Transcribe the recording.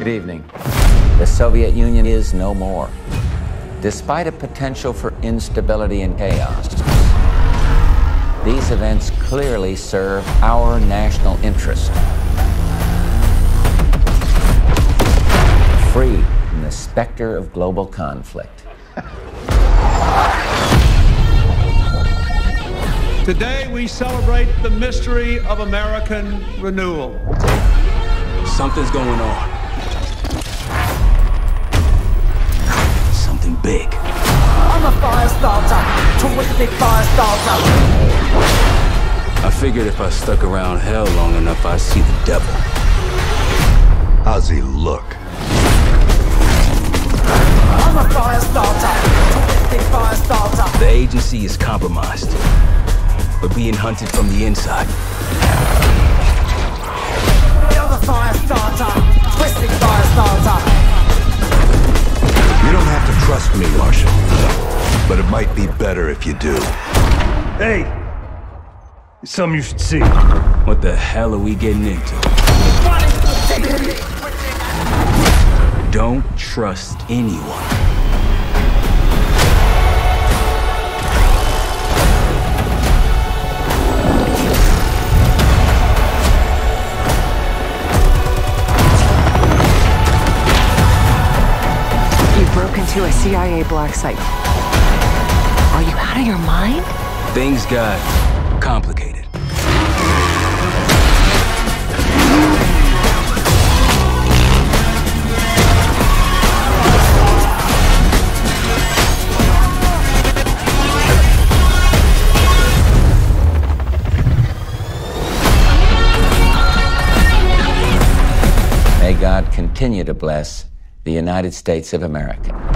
Good evening. The Soviet Union is no more. Despite a potential for instability and chaos, these events clearly serve our national interest. Free from the specter of global conflict. Today we celebrate the mystery of American renewal. Something's going on. Big. I'm a fire starter, terrific fire starter. I figured if I stuck around hell long enough, I'd see the devil. How's he look? I'm a fire starter, terrific fire starter. The agency is compromised. We're being hunted from the inside. You're the fire starter, trust me, Marshall. But it might be better if you do. Hey! It's something you should see. What the hell are we getting into? Don't trust anyone. You broke into a CIA black site. Are you out of your mind? Things got complicated. May God continue to bless the United States of America.